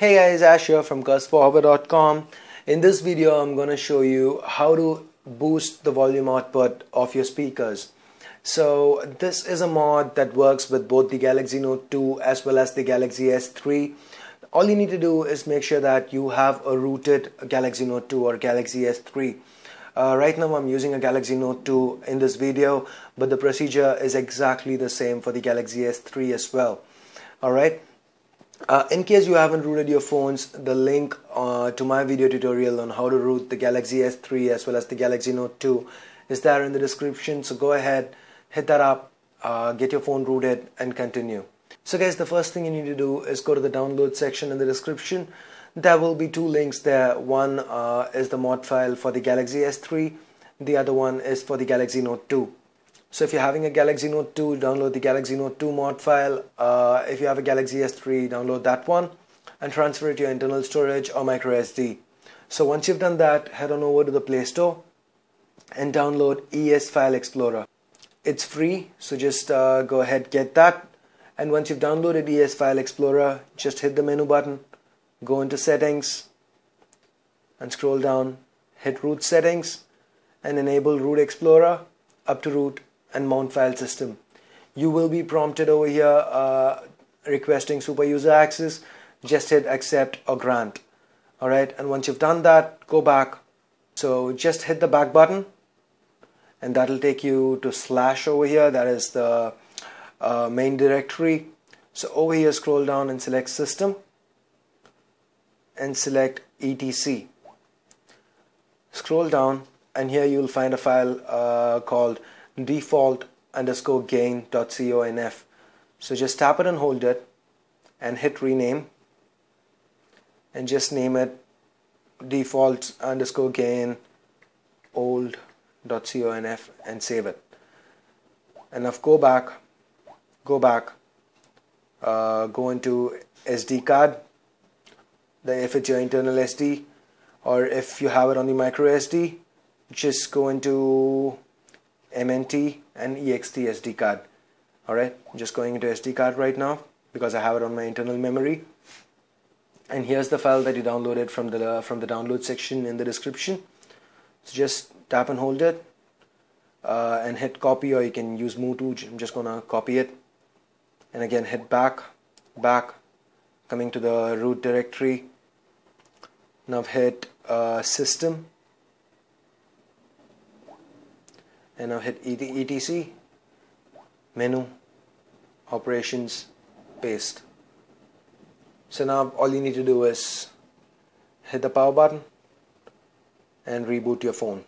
Hey guys, Ash here from cursed4eva.com. In this video, I'm going to show you how to boost the volume output of your speakers. So this is a mod that works with both the Galaxy Note 2 as well as the Galaxy S3. All you need to do is make sure that you have a rooted Galaxy Note 2 or Galaxy S3. Uh, right now I'm using a Galaxy Note 2 in this video, but the procedure is exactly the same for the Galaxy S3 as well. Alright, uh, in case you haven't rooted your phones, the link uh, to my video tutorial on how to root the Galaxy S3 as well as the Galaxy Note 2 is there in the description. So go ahead, hit that up, uh, get your phone rooted and continue. So guys, the first thing you need to do is go to the download section in the description. There will be two links there. One uh, is the mod file for the Galaxy S3. The other one is for the Galaxy Note 2. So if you're having a Galaxy Note 2, download the Galaxy Note 2 mod file. Uh, if you have a Galaxy S3, download that one and transfer it to your internal storage or micro SD. So once you've done that, head on over to the Play Store and download ES File Explorer. It's free, so just uh, go ahead get that. And once you've downloaded ES File Explorer, just hit the menu button, go into Settings, and scroll down, hit Root Settings, and enable Root Explorer up to root and mount file system. You will be prompted over here uh, requesting super user access. Just hit accept or grant. Alright, and once you've done that, go back. So just hit the back button and that'll take you to slash over here. That is the uh, main directory. So over here, scroll down and select system and select etc. Scroll down and here you'll find a file uh, called default underscore gain.conf. So just tap it and hold it and hit rename and just name it default underscore gain old.conf and save it. And now go back, go back, uh, go into SD card, then if it's your internal SD or if you have it on the micro SD, just go into MNT and EXT SD card. Alright, just going into SD card right now because I have it on my internal memory. And here's the file that you downloaded from the uh, from the download section in the description. So just tap and hold it uh, and hit copy or you can use to. I'm just gonna copy it and again hit back, back, coming to the root directory. Now hit uh, system and now hit etc menu operations paste. So now all you need to do is hit the power button and reboot your phone.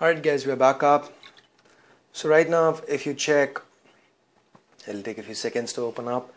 Alright guys we're back up. So right now if you check it'll take a few seconds to open up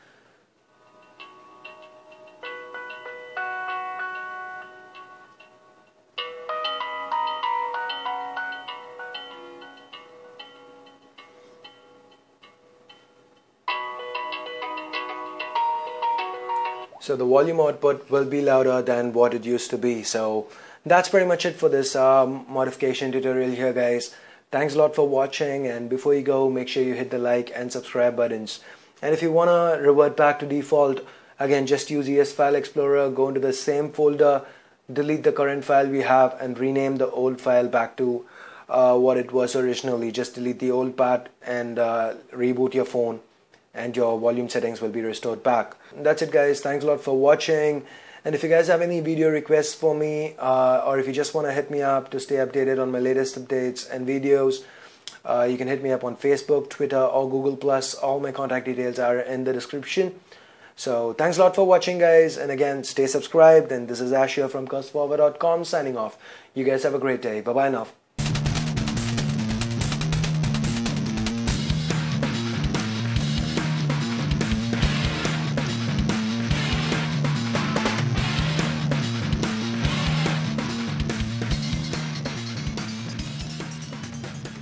so the volume output will be louder than what it used to be. So that's pretty much it for this um, modification tutorial here guys. Thanks a lot for watching and before you go make sure you hit the like and subscribe buttons. And if you want to revert back to default again just use ES File Explorer go into the same folder delete the current file we have and rename the old file back to uh, what it was originally. Just delete the old part and uh, reboot your phone and your volume settings will be restored back. That's it guys. Thanks a lot for watching. And if you guys have any video requests for me uh, or if you just want to hit me up to stay updated on my latest updates and videos, uh, you can hit me up on Facebook, Twitter or Google+. All my contact details are in the description. So thanks a lot for watching guys and again stay subscribed and this is Ashia from cursed4eva.com signing off. You guys have a great day. Bye bye now.